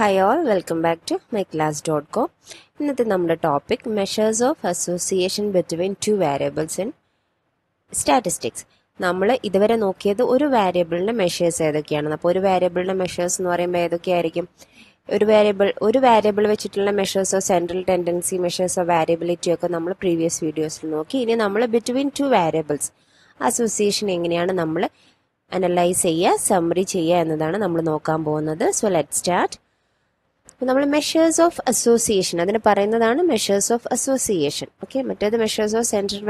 Hi all welcome back to my class dot com ഇന്നത്തെ നമ്മുടെ topic measures of association between two variables in statistics നമ്മൾ ഇതുവരെ നോക്കിയത് ഒരു വേരിയബിളിന്റെ മെഷേഴ്സ് ഏതൊക്കെയാണ് അപ്പോൾ ഒരു വേരിയബിളിന്റെ മെഷേഴ്സ് എന്ന് പറയുമ്പോൾ ഏതൊക്കെയായിരിക്കും? ഒരു വേരിയബിൾ ഒരു വേരിയബിൾ വെച്ചിട്ടുള്ള measures of central tendency measures of variability ഒക്കെ നമ്മൾ പ്രീവിയസ് വീഡിയോസിൽ നോക്കി. ഇനി നമ്മൾ ബിറ്റ്വീൻ ടു വേരിയബിൾസ് അസോസിയേഷൻ എങ്ങനെയാണ് നമ്മൾ അനലൈസ് ചെയ്യുക സമ്മറി ചെയ്യുക എന്നതാണ് നമ്മൾ നോക്കാൻ പോകുന്നത്. സോ ലെറ്റ് സ്റ്റാർട്ട് നമ്മൾ മെഷേഴ്സ് ഓഫ് അസോസിയേഷൻ അതിന് പറയുന്നതാണ് മെഷേഴ്സ് ഓഫ് അസോസിയേഷൻ ഓക്കെ മറ്റേത് measures of central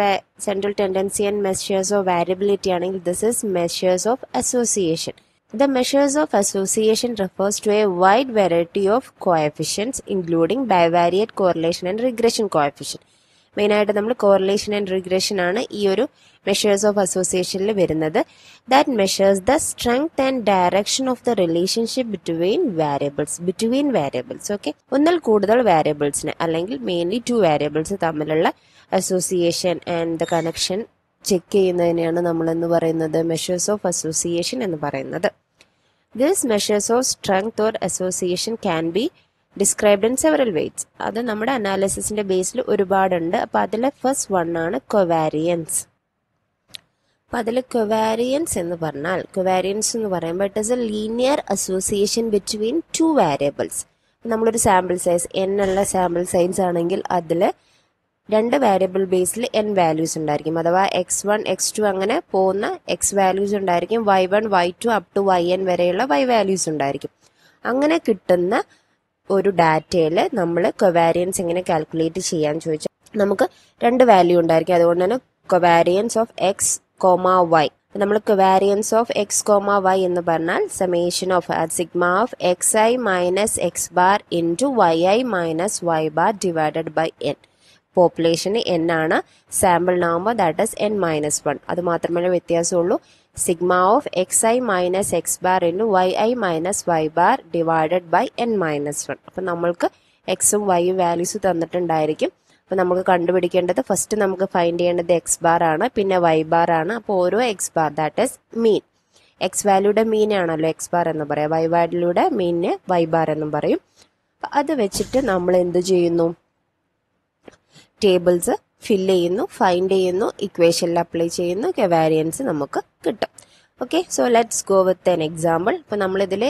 central tendency and measures of variability ആണെങ്കിൽ this is measures of association The measures of association refers to a wide variety of coefficients including bivariate correlation and regression coefficient. മെയിനായിട്ട് നമ്മൾ correlation and regression ആണ് ഈ ഒരു measures of അസോസിയേഷനിൽ വരുന്നത്. That measures the strength and direction of the relationship between variables between variables okay ഒന്നിൽ കൂടുതൽ വാരിയബിൾസിന് അല്ലെങ്കിൽ മെയിൻലി ടു വാരിയബിൾസ് തമ്മിലുള്ള association and the connection check ചെയ്യുന്നതിനെയാണ് നമ്മൾ എന്ന് പറയുന്നത് മെഷേഴ്സ് ഓഫ് അസോസിയേഷൻ എന്ന് പറയുന്നത്. This measures of strength or association can be described in several weights അത് നമ്മുടെ അനാലിസിന്റെ ബേസിൽ ഒരുപാടുണ്ട്. അപ്പൊ അതിലെ ഫസ്റ്റ് വൺ ആണ് കൊവാരിയൻസ് അപ്പൊ അതിൽ കൊവാരിയൻസ് എന്ന് പറഞ്ഞാൽ കൊവാരിയൻസ് എന്ന് പറയുമ്പോൾ it is a linear association between two variables നമ്മളൊരു സാമ്പിൾ സൈസ് എൻ ഉള്ള സാമ്പിൾ സൈസ് ആണെങ്കിൽ അതിൽ രണ്ട് വേരിയബിൾ ബേസിൽ എൻ വാല്യൂസ് ഉണ്ടായിരിക്കും. അഥവാ എക്സ് വൺ എക്സ് ടു അങ്ങനെ പോകുന്ന എക്സ് വാല്യൂസ് ഉണ്ടായിരിക്കും. Y one Y two up to Y N വരെയുള്ള വൈ വാല്യൂസ് ഉണ്ടായിരിക്കും. അങ്ങനെ കിട്ടുന്ന ഒരു ഡാറ്റയിൽ നമ്മൾ കൊവാരിയൻസ് എങ്ങനെ കാൽക്കുലേറ്റ് ചെയ്യാൻ ചോദിച്ചാൽ നമുക്ക് രണ്ട് വാല്യൂ ഉണ്ടായിരിക്കും. അതുകൊണ്ട് തന്നെ covariance of x comma y നമ്മൾ covariance of x comma y എന്ന് പറഞ്ഞാൽ summation of sigma of x i minus x bar into y i minus y bar divided by n population N ആണ് sample ആകുമ്പോൾ that is n minus one അത് മാത്രമേ വ്യത്യാസമുള്ളൂ. X i minus x bar into y i minus y bar divided by n minus one x നമ്മൾക്ക് എക്സും വൈയും values തന്നിട്ടുണ്ടായിരിക്കും. അപ്പോൾ നമുക്ക് കണ്ടുപിടിക്കേണ്ടത് first നമുക്ക് ഫൈൻഡ് ചെയ്യേണ്ടത് എക്സ് ബാർ ആണ് പിന്നെ വൈ ബാർ ആണ്. അപ്പോൾ ഓരോ x bar that is mean x വാല്യൂടെ mean ആണല്ലോ എക്സ് ബാർ എന്ന് പറയാം. വൈ വാല്യൂടെ മീനിന് വൈ ബാർ എന്നും പറയും. അത് വെച്ചിട്ട് നമ്മൾ എന്ത് ചെയ്യുന്നു? ടേബിൾസ് ഫില്ല് ചെയ്യുന്നു ഫൈൻഡ് ചെയ്യുന്നു ഇക്വേഷനിൽ അപ്ലൈ ചെയ്യുന്നു വാരിയൻസ് നമുക്ക് കിട്ടും. Okay so let's go with an example നമ്മൾ നമ്മളിതിൽ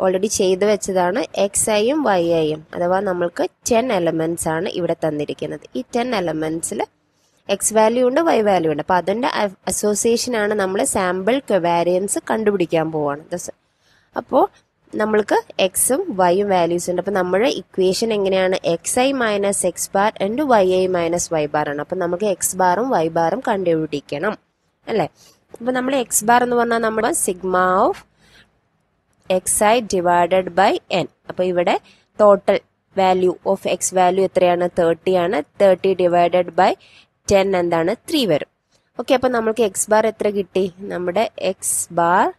ഓൾറെഡി ചെയ്തു വെച്ചതാണ് എക്സ് ഐയും വൈ ഐയും അഥവാ നമ്മൾക്ക് ടെൻ എലമെന്റ്സ് ആണ് ഇവിടെ തന്നിരിക്കുന്നത്. ഈ ടെൻ എലമെന്റ്സിൽ എക്സ് വാല്യൂ ഉണ്ട് വൈ വാല്യൂ ഉണ്ട്. അപ്പോൾ അതിന്റെ അസോസിയേഷൻ ആണ് നമ്മൾ സാമ്പിൾ വാരിയൻസ് കണ്ടുപിടിക്കാൻ പോവാണ്. അപ്പോൾ നമ്മൾക്ക് എക്സും വൈയും വാല്യൂസ് ഉണ്ട്. അപ്പം നമ്മുടെ ഇക്വേഷൻ എങ്ങനെയാണ്? X i minus x bar and y i minus y bar ആണ്. അപ്പം നമുക്ക് എക്സ് ബാറും വൈ ബാറും കണ്ടുപിടിക്കണം. അല്ലേ? അപ്പം നമ്മൾ എക്സ് ബാർ എന്ന് പറഞ്ഞാൽ നമ്മൾ sigma of x i divided by n അപ്പോൾ ഇവിടെ total value of x value എത്രയാണ്? തേർട്ടി ആണ്. തേർട്ടി ഡിവൈഡഡ് ബൈ ടെൻ എന്താണ്? ത്രീ വരും. ഓക്കെ അപ്പം നമ്മൾക്ക് എക്സ് ബാർ എത്ര കിട്ടി? നമ്മുടെ x bar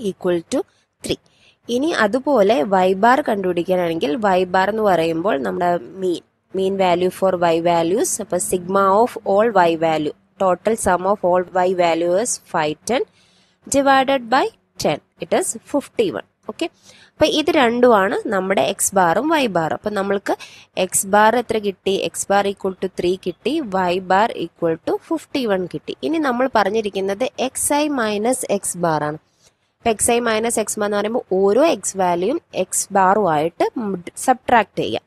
equal to three ഇനി അതുപോലെ വൈ ബാർ കണ്ടുപിടിക്കാനാണെങ്കിൽ വൈ ബാർ എന്ന് പറയുമ്പോൾ നമ്മുടെ mean mean value for y values അപ്പോൾ sigma of all y value total sum of all y values five ten divided by ten it is fifty one okay അപ്പൊ ഇത് രണ്ടുമാണ് നമ്മുടെ X ബാറും Y ബാറും അപ്പൊ നമ്മൾക്ക് എക്സ് ബാർ എത്ര കിട്ടി? X bar equal to three കിട്ടി. Y bar equal to fifty one കിട്ടി. ഇനി നമ്മൾ പറഞ്ഞിരിക്കുന്നത് x i minus x bar ആണ്. X i minus x bar എന്ന് പറയുമ്പോൾ ഓരോ എക്സ് വാല്യൂയും എക്സ് ബാറും ആയിട്ട് സബ്ട്രാക്ട് ചെയ്യാം.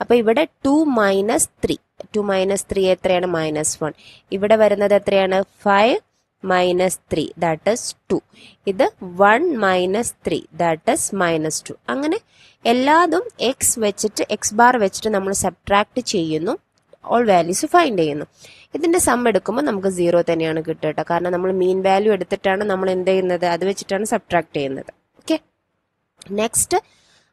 അപ്പൊ ഇവിടെ two minus three two minus three എത്രയാണ്? മൈനസ് വൺ ഇവിടെ വരുന്നത് എത്രയാണ്? Five minus three that is two ഇത് one minus three that is minus two അങ്ങനെ എല്ലാതും എക്സ് വെച്ചിട്ട് എക്സ് ബാർ വെച്ചിട്ട് നമ്മൾ സബ്ട്രാക്ട് ചെയ്യുന്നു. ഓൾ വാല്യൂസ് ഫൈൻഡ് ചെയ്യുന്നു. ഇതിന്റെ സം എടുക്കുമ്പോൾ നമുക്ക് സീറോ തന്നെയാണ് കിട്ടുക കാരണം നമ്മൾ മീൻ വാല്യൂ എടുത്തിട്ടാണ് നമ്മൾ എന്ത് ചെയ്യുന്നത്? അത് വെച്ചിട്ടാണ് സബ്ട്രാക്ട് ചെയ്യുന്നത്. ഓക്കെ നെക്സ്റ്റ്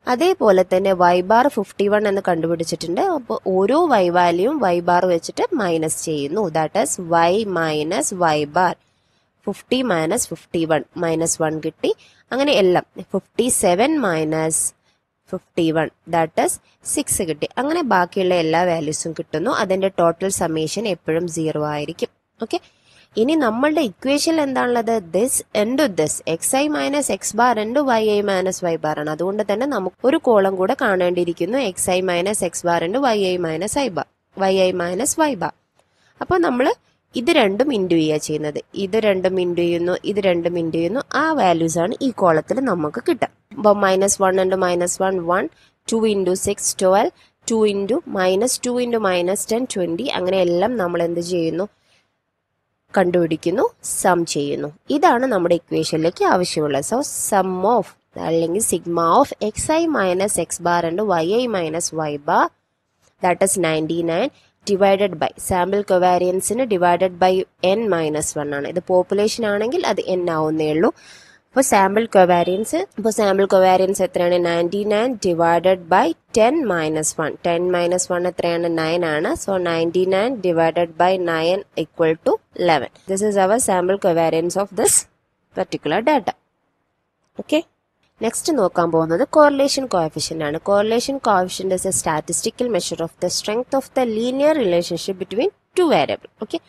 അതേപോലെ തന്നെ വൈ ബാർ ഫിഫ്റ്റി വൺ എന്ന് കണ്ടുപിടിച്ചിട്ടുണ്ട്. അപ്പോൾ ഓരോ വൈ വാല്യൂവും വൈ ബാർ വെച്ചിട്ട് മൈനസ് ചെയ്യുന്നു. That is y minus y bar fifty minus fifty one minus one കിട്ടി. അങ്ങനെ എല്ലാം. Fifty seven minus fifty one that is six കിട്ടി. അങ്ങനെ ബാക്കിയുള്ള എല്ലാ വാല്യൂസും കിട്ടുന്നു. അതിന്റെ ടോട്ടൽ സമേഷൻ എപ്പോഴും സീറോ ആയിരിക്കും. ഓക്കെ ഇനി നമ്മളുടെ ഇക്വേഷൻ എന്താണുള്ളത്? This into this x i minus x bar into y i minus y bar ആണ്. അതുകൊണ്ട് തന്നെ നമുക്ക് ഒരു കോളം കൂടെ കാണേണ്ടിയിരിക്കുന്നു. X I minus X bar into Y I minus I bar Y I minus Y bar അപ്പോൾ നമ്മൾ ഇത് രണ്ടും ഇൻഡു ചെയ്യുക ചെയ്യുന്നത്. ഇത് രണ്ടും ഇൻഡു ചെയ്യുന്നു. ഇത് രണ്ടും ഇൻഡു ചെയ്യുന്നു. ആ വാല്യൂസ് ആണ് ഈ കോളത്തിൽ നമുക്ക് കിട്ടുക. അപ്പോൾ minus one into minus one one two into six twelve two into minus two into minus ten twenty അങ്ങനെ എല്ലാം നമ്മൾ എന്ത് ചെയ്യുന്നു? കണ്ടുപിടിക്കുന്നു സം ചെയ്യുന്നു. ഇതാണ് നമ്മുടെ ഇക്വേഷനിലേക്ക് ആവശ്യമുള്ളത്. സോ സം ഓഫ് അല്ലെങ്കിൽ sigma of X I minus X bar ഉണ്ട് Y I minus Y bar that is ninety nine divided by sample കൊവാരിയൻസിന് divided by N minus one ആണ്. ഇത് പോപ്പുലേഷൻ ആണെങ്കിൽ അത് എൻ ആവുന്നേ ഉള്ളൂ. അപ്പോൾ സാമ്പിൾ കൊവാരിയൻസ് ഇപ്പോൾ സാമ്പിൾ കൊവാരിയൻസ് എത്രയാണ്? Ninety nine divided by ten minus one ten minus one എത്രയാണ്? നയൻ ആണ്. So ninety nine divided by nine equal to eleven this is our sample covariance of this particular data okay next നോക്കാൻ പോകുന്നത് correlation coefficient ആണ്. Correlation coefficient is a statistical measure of the strength of the linear relationship between two variable okay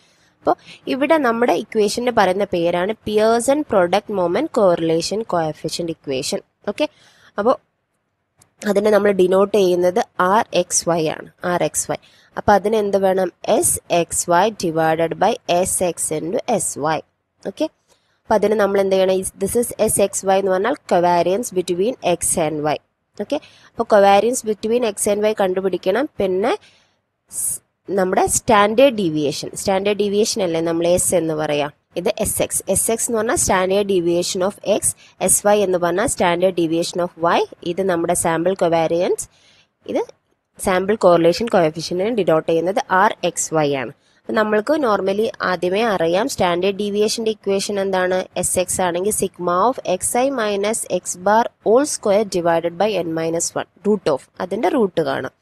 അപ്പോൾ ഇവിടെ നമ്മുടെ ഇക്വേഷന് പറയുന്ന പേരാണ് Pearson product moment correlation coefficient equation okay അപ്പോൾ അതിനെ നമ്മൾ ഡിനോട്ട് ചെയ്യുന്നത് ആർ എക്സ് വൈ ആണ്. ആർ എക്സ് വൈ അപ്പോൾ അതിന് എന്ത് വേണം? S x y divided by s x into S Y okay അപ്പോൾ അതിന് നമ്മൾ എന്ത് ചെയ്യണം? This is S X Y എന്ന് പറഞ്ഞാൽ covariance between X and Y okay അപ്പോൾ covariance between X and Y കണ്ടുപിടിക്കണം. പിന്നെ നമ്മുടെ സ്റ്റാൻഡേർഡ് ഡീവിയേഷൻ സ്റ്റാൻഡേർഡ് ഡീവിയേഷൻ അല്ലേ നമ്മൾ എസ് എന്ന് പറയാം? ഇത് എസ് എക്സ് എസ് എക്സ് എന്ന് പറഞ്ഞാൽ standard deviation of X S Y എന്ന് പറഞ്ഞാൽ സ്റ്റാൻഡേർഡ് ഡീവിയേഷൻ ഓഫ് വൈ ഇത് നമ്മുടെ സാമ്പിൾ കൊവാരിയൻസ് ഇത് സാമ്പിൾ കോറിലേഷൻ കോയഫിഷ്യന്റിനെ ഡിനോട്ട് ചെയ്യുന്നത് ആർ എക്സ് വൈ ആണ്. അപ്പം നമ്മൾക്ക് നോർമലി ആദ്യമേ അറിയാം സ്റ്റാൻഡേർഡ് ഡീവിയേഷന്റെ ഇക്വേഷൻ എന്താണ്? എസ് എക്സ് ആണെങ്കിൽ sigma of x i minus x bar whole square divided by n minus one root of അതിന്റെ റൂട്ട് കാണാം.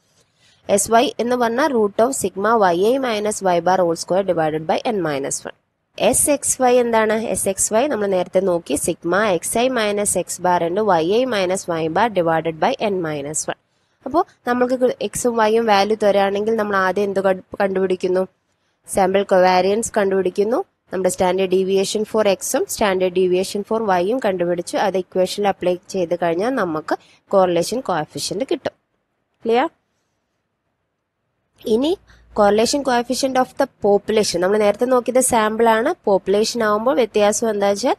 എസ് വൈ എന്ന് പറഞ്ഞാൽ root of sigma y i minus Y bar all square divided by N minus one S X Y എന്താണ്? S X Y നമ്മൾ നേരത്തെ നോക്കി sigma x i minus x bar ഉണ്ട് y i minus y bar divided by n minus one അപ്പോൾ നമ്മൾക്ക് എക്സും വൈയും value തരാണെങ്കിൽ നമ്മൾ ആദ്യം എന്ത് കണ്ടുപിടിക്കുന്നു? സാമ്പിൾ കൊവാരിയൻസ് കണ്ടുപിടിക്കുന്നു. നമ്മുടെ സ്റ്റാൻഡേർഡ് ഡീവിയേഷൻ ഫോർ എക്സും സ്റ്റാൻഡേർഡ് ഡീവിയേഷൻ ഫോർ വൈയും കണ്ടുപിടിച്ച് അത് ഇക്വേഷനിൽ അപ്ലൈ ചെയ്ത് കഴിഞ്ഞാൽ നമുക്ക് കോറിലേഷൻ കോഎഫിഷ്യന്റ് കിട്ടും. ക്ലിയർ ഇനി correlation coefficient of the population നമ്മൾ നേരത്തെ നോക്കിയത് സാമ്പിൾ ആണ്. പോപ്പുലേഷൻ ആവുമ്പോൾ വ്യത്യാസം എന്താ വെച്ചാൽ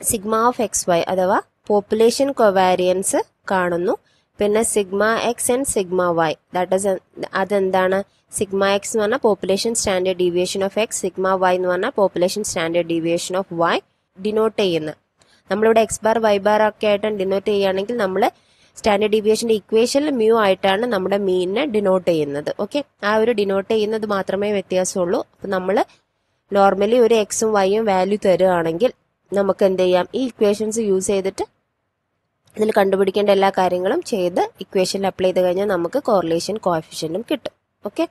സിഗ്മ ഓഫ് എക്സ് വൈ അഥവാ പോപ്പുലേഷൻ കൊവാരിയൻസ് കാണുന്നു. പിന്നെ sigma x and sigma y that is അതെന്താണ്? സിഗ്മ എക്സ് എന്ന് പറഞ്ഞാൽ population standard deviation of x sigma y എന്ന് പറഞ്ഞാൽ population standard deviation of y denote ചെയ്യുന്നത്. നമ്മളിവിടെ എക്സ് ബാർ വൈ ബാർ ഒക്കെ ആയിട്ട് ഡിനോട്ട് ചെയ്യുകയാണെങ്കിൽ നമ്മൾ സ്റ്റാൻഡേർഡ് ഡീവിയേഷന്റെ ഇക്വേഷനിൽ മ്യൂ ആയിട്ടാണ് നമ്മുടെ മീനിനെ ഡിനോട്ട് ചെയ്യുന്നത്. ഓക്കെ ആ ഒരു ഡിനോട്ട് ചെയ്യുന്നത് മാത്രമേ വ്യത്യാസമുള്ളൂ. അപ്പം നമ്മൾ നോർമലി ഒരു എക്സും വൈയും വാല്യൂ തരുകയാണെങ്കിൽ നമുക്ക് എന്ത് ചെയ്യാം? ഈ ഇക്വേഷൻസ് യൂസ് ചെയ്തിട്ട് ഇതിൽ കണ്ടുപിടിക്കേണ്ട എല്ലാ കാര്യങ്ങളും ചെയ്ത് ഇക്വേഷനിൽ അപ്ലൈ ചെയ്ത് കഴിഞ്ഞാൽ നമുക്ക് കോറിലേഷൻ കോഎഫിഷ്യന്റും കിട്ടും. ഓക്കെ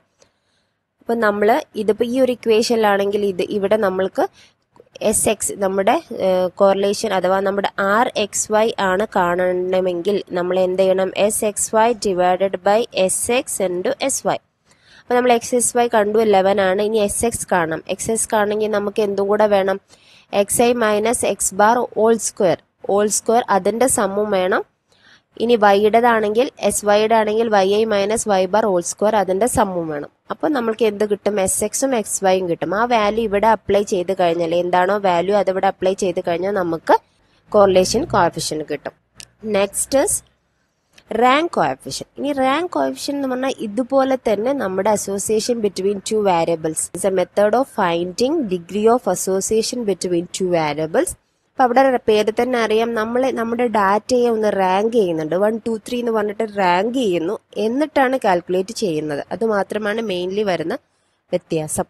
അപ്പം നമ്മൾ ഇതിപ്പോൾ ഈ ഒരു ഇക്വേഷനിലാണെങ്കിൽ ഇത് ഇവിടെ നമ്മൾക്ക് എസ് എക്സ് നമ്മുടെ കോറിലേഷൻ അഥവാ നമ്മുടെ ആർ എക്സ് വൈ ആണ് കാണണമെങ്കിൽ നമ്മൾ എന്ത് ചെയ്യണം? S x y divided by s x into s y അപ്പോൾ നമ്മൾ എക്സ് എസ് വൈ കണ്ടു ലെവൻ ആണ്. ഇനി എസ് എക്സ് കാണാം എക്സ് എക്സ് കാണണമെങ്കിൽ നമുക്ക് എന്തും കൂടെ വേണം? X i minus x bar whole square whole square അതിന്റെ സമ്മും വേണം. ഇനി വൈയുടേതാണെങ്കിൽ എസ് വൈയുടെ ആണെങ്കിൽ y i minus y bar whole square അതിന്റെ സമ്മും വേണം. അപ്പോൾ നമ്മൾക്ക് എന്ത് കിട്ടും? എസ് എക്സും എക്സ് വൈയും കിട്ടും. ആ വാല്യൂ ഇവിടെ അപ്ലൈ ചെയ്ത് കഴിഞ്ഞാൽ എന്താണോ വാല്യൂ അതിവിടെ അപ്ലൈ ചെയ്ത് കഴിഞ്ഞാൽ നമുക്ക് കോറിലേഷൻ കോഫിഷ്യൻ കിട്ടും. നെക്സ്റ്റ് റാങ്ക് കോഫിഷ്യൻ ഇനി റാങ്ക് കോഫിഷ്യൻ എന്ന് പറഞ്ഞാൽ ഇതുപോലെ തന്നെ നമ്മുടെ association between two variables it's a method of finding degree of association between two variables അപ്പൊ അവിടെ പേര് തന്നെ അറിയാം. നമ്മൾ നമ്മുടെ ഡാറ്റയെ ഒന്ന് റാങ്ക് ചെയ്യുന്നുണ്ട്. വൺ ടു ത്രീ എന്ന് പറഞ്ഞിട്ട് റാങ്ക് ചെയ്യുന്നു. എന്നിട്ടാണ് കാൽക്കുലേറ്റ് ചെയ്യുന്നത്. അത് മാത്രമാണ് മെയിൻലി വരുന്ന വ്യത്യാസം.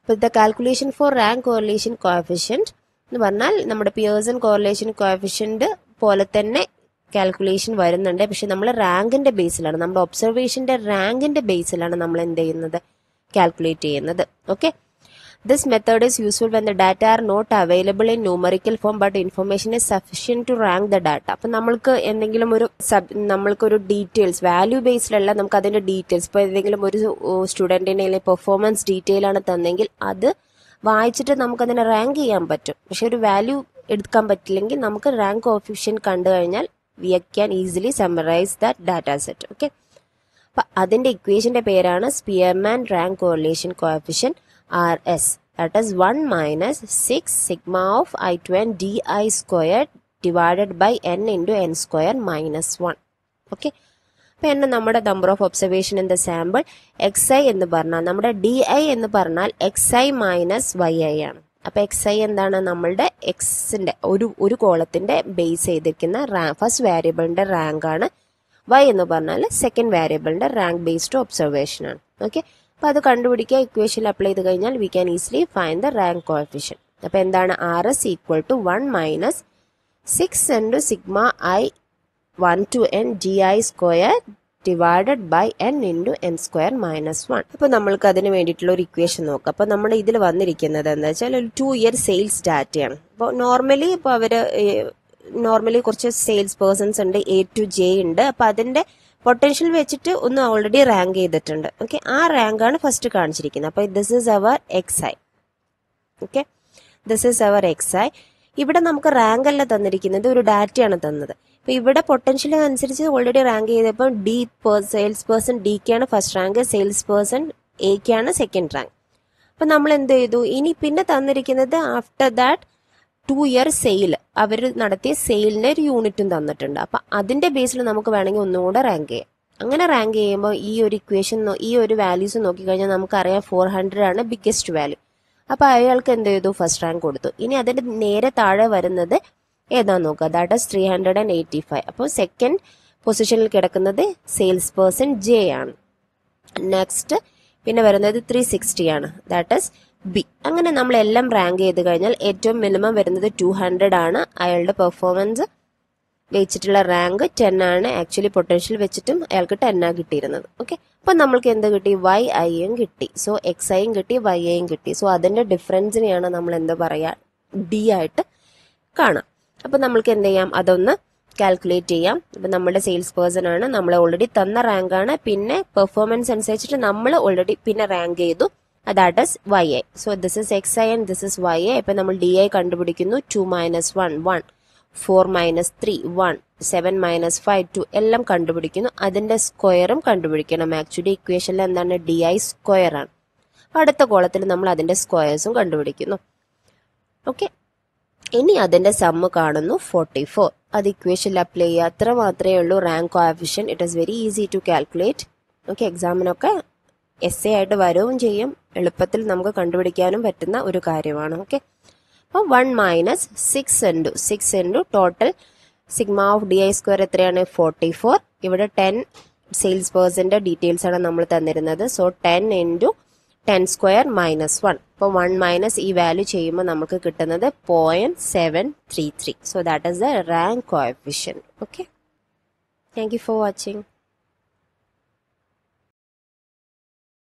അപ്പോൾ the calculation for rank correlation coefficient എന്ന് പറഞ്ഞാൽ നമ്മുടെ പിയേഴ്സൺ കോറിലേഷൻ കോഎഫിഷ്യന്റ് പോലെ തന്നെ കാൽക്കുലേഷൻ വരുന്നുണ്ട്. പക്ഷെ നമ്മൾ റാങ്കിന്റെ ബേസിലാണ്. നമ്മുടെ ഒബ്സർവേഷന്റെ റാങ്കിന്റെ ബേസിലാണ് നമ്മൾ എന്ത് ചെയ്യുന്നത്? കാൽക്കുലേറ്റ് ചെയ്യുന്നത്. Okay? This method is useful when the data are not available in numerical form but information is sufficient to rank the data. അപ്പം നമ്മൾക്ക് എന്തെങ്കിലും ഒരു സബ് നമ്മൾക്കൊരു ഡീറ്റെയിൽസ് വാല്യൂ ബേസ്ഡല്ല നമുക്ക് അതിന്റെ ഡീറ്റെയിൽസ് ഇപ്പോൾ എന്തെങ്കിലും ഒരു സ്റ്റുഡന്റിനെ പെർഫോമൻസ് ഡീറ്റെയിൽ ആണ് തന്നെങ്കിൽ അത് വായിച്ചിട്ട് നമുക്കതിനെ റാങ്ക് ചെയ്യാൻ പറ്റും. പക്ഷെ ഒരു വാല്യൂ എടുക്കാൻ പറ്റില്ലെങ്കിൽ നമുക്ക് റാങ്ക് ഓഫീഷ്യൻ കണ്ടു കഴിഞ്ഞാൽ we can easily summarize that data set okay അപ്പം അതിന്റെ ഇക്വേഷന്റെ പേരാണ് Spearman rank correlation coefficient that is one minus six sigma of i to n d i square n by n into n square minus one എന്നെ നമ്മുടെ number of observation in the sample x i എന്ന് പറഞ്ഞാൽ നമ്മുടെ D I എന്ന് പറഞ്ഞാൽ x i minus y i ആണ്. അപ്പോൾ X I എന്താണ് നമ്മളുടെ എക്സിന്റെ ഒരു ഒരു കോളത്തിന്റെ ബേസ് ചെയ്തിരിക്കുന്ന റാങ്ക് ഫസ്റ്റ് വേരിയബിളിന്റെ റാങ്ക് ആണ്. വൈ എന്ന് പറഞ്ഞാൽ സെക്കൻഡ് വേരിയബിളിന്റെ റാങ്ക് ബേസ്ഡ് ഒബ്സർവേഷൻ ആണ്. ഓക്കെ അപ്പോൾ അത് കണ്ടുപിടിക്കുക. ഇക്വേഷനിൽ അപ്ലൈ ചെയ്ത് കഴിഞ്ഞാൽ we can easily find the rank coefficient അപ്പോൾ എന്താണ് r s equal to one minus six into sigma i one to n g i square divided by n into n square minus one അപ്പോൾ നമ്മൾക്ക് അതിന് വേണ്ടിയിട്ടുള്ള ഒരു equation നോക്കാം. അപ്പോൾ നമ്മുടെ ഇതിൽ വന്നിരിക്കുന്നത് എന്താ വെച്ചാൽ ഒരു ടു ഇയർ സെയിൽസ് ഡാറ്റയാണ് അപ്പോൾ നോർമലി ഇപ്പോൾ അവർ നോർമലി കുറച്ച് സെയിൽസ് പേഴ്സൺസ് ഉണ്ട് എ ടു ജെ ഉണ്ട്. അപ്പോൾ അതിന്റെ പൊട്ടൻഷ്യൽ വെച്ചിട്ട് ഒന്ന് ഓൾറെഡി റാങ്ക് ചെയ്തിട്ടുണ്ട്. ഓക്കെ ആ റാങ്ക് ആണ് ഫസ്റ്റ് കാണിച്ചിരിക്കുന്നത്. അപ്പോൾ this is our x i okay this is our x i ഇവിടെ നമുക്ക് റാങ്ക് അല്ല തന്നിരിക്കുന്നത്. ഒരു ഡാറ്റയാണ് തന്നത്. ഇപ്പൊ ഇവിടെ പൊട്ടൻഷ്യൽ അനുസരിച്ച് ഓൾറെഡി റാങ്ക് ചെയ്തപ്പോൾ ഡി സെയിൽസ് പേഴ്സൺ ഡിക്കാണ് ഫസ്റ്റ് റാങ്ക് സെയിൽസ് പേഴ്സൺ എക്കാണ് സെക്കൻഡ് റാങ്ക് അപ്പൊ നമ്മൾ എന്ത് ചെയ്തു? ഇനി പിന്നെ തന്നിരിക്കുന്നത് after that two year sale അവർ നടത്തിയ സെയിലിന്റെ ഒരു യൂണിറ്റും തന്നിട്ടുണ്ട്. അപ്പൊ അതിന്റെ ബേസിൽ നമുക്ക് വേണമെങ്കിൽ ഒന്നുകൂടെ റാങ്ക് ചെയ്യാം. അങ്ങനെ റാങ്ക് ചെയ്യുമ്പോൾ ഈ ഒരു ഇക്വേഷൻ ഈ ഒരു വാല്യൂസ് നോക്കിക്കഴിഞ്ഞാൽ നമുക്കറിയാം ഫോർ ഹൺഡ്രഡ് ആണ് ബിഗ്ഗസ്റ്റ് വാല്യൂ അപ്പോൾ അയാൾക്ക് എന്ത് ചെയ്തു? ഫസ്റ്റ് റാങ്ക് കൊടുത്തു. ഇനി അതിന്റെ നേരെ താഴെ വരുന്നത് ഏതാ നോക്കുക? That is three hundred and eighty five അപ്പോൾ സെക്കൻഡ് പൊസിഷനിൽ കിടക്കുന്നത് സെയിൽസ് പേഴ്സൺ ജെ ആണ്. നെക്സ്റ്റ് പിന്നെ വരുന്നത് ത്രീ സിക്സ്റ്റി ആണ്. That is B. അങ്ങനെ നമ്മൾ എല്ലാം റാങ്ക് ചെയ്ത് കഴിഞ്ഞാൽ ഏറ്റവും മിനിമം വരുന്നത് ടു ഹൺഡ്രഡ് ആണ്. അയാളുടെ പെർഫോമൻസ് വെച്ചിട്ടുള്ള റാങ്ക് ടെൻ ആണ്. ആക്ച്വലി പൊട്ടൻഷ്യൽ വെച്ചിട്ടും അയാൾക്ക് ആ കിട്ടിയിരുന്നത്. ഓക്കെ അപ്പൊ നമ്മൾക്ക് എന്ത് കിട്ടി? വൈ ഐയും കിട്ടി. സോ എക്സ് ഐയും കിട്ടി വൈ ഐയും കിട്ടി. സോ അതിന്റെ ഡിഫറൻസിനെയാണ് നമ്മൾ എന്താ പറയാ? ഡി ആയിട്ട് കാണാം. അപ്പൊ നമ്മൾക്ക് എന്ത് ചെയ്യാം? അതൊന്ന് കാൽക്കുലേറ്റ് ചെയ്യാം. ഇപ്പൊ നമ്മുടെ സെയിൽസ് പേഴ്സൺ ആണ്. നമ്മൾ ഓൾറെഡി തന്ന റാങ്ക് ആണ്. പിന്നെ പെർഫോമൻസ് അനുസരിച്ചിട്ട് നമ്മൾ ഓൾറെഡി പിന്നെ റാങ്ക് ചെയ്തു. That is y a so this is x i and this is y a ഇപ്പം നമ്മൾ ഡി ഐ കണ്ടുപിടിക്കുന്നു. Two minus one one four minus three one seven minus five two എല്ലാം കണ്ടുപിടിക്കുന്നു. അതിന്റെ സ്ക്വയറും കണ്ടുപിടിക്കണം. ആക്ച്വലി ഇക്വേഷനിൽ എന്താണ്? ഡി ഐ സ്ക്വയർ ആണ്. അടുത്ത കോളത്തിൽ നമ്മൾ അതിന്റെ സ്ക്വയേഴ്സും കണ്ടുപിടിക്കുന്നു. ഓക്കെ ഇനി അതിന്റെ സമ്മ് കാണുന്നു. ഫോർട്ടി ഫോർ അത് ഇക്വേഷനിൽ അപ്ലൈ ചെയ്യുക അത്ര മാത്രമേ ഉള്ളൂ. Rank coefficient it is very easy to calculate okay എക്സാമിനൊക്കെ S A ആയിട്ട് വരവും ചെയ്യും. എളുപ്പത്തിൽ നമുക്ക് കണ്ടുപിടിക്കാനും പറ്റുന്ന ഒരു കാര്യമാണ്. ഓക്കെ അപ്പോൾ one minus six into six into total sigma of D I square എത്രയാണ്? ഫോർട്ടി ഫോർ ഇവിടെ ടെൻ സെയിൽസ് പേഴ്സന്റെ ഡീറ്റെയിൽസ് ആണ് നമ്മൾ തന്നിരുന്നത്. So ten into ten square minus one അപ്പോൾ വൺ മൈനസ് ഈ വാല്യൂ ചെയ്യുമ്പോൾ നമുക്ക് കിട്ടുന്നത് point seven three three so that is the rank coefficient okay thank you for watching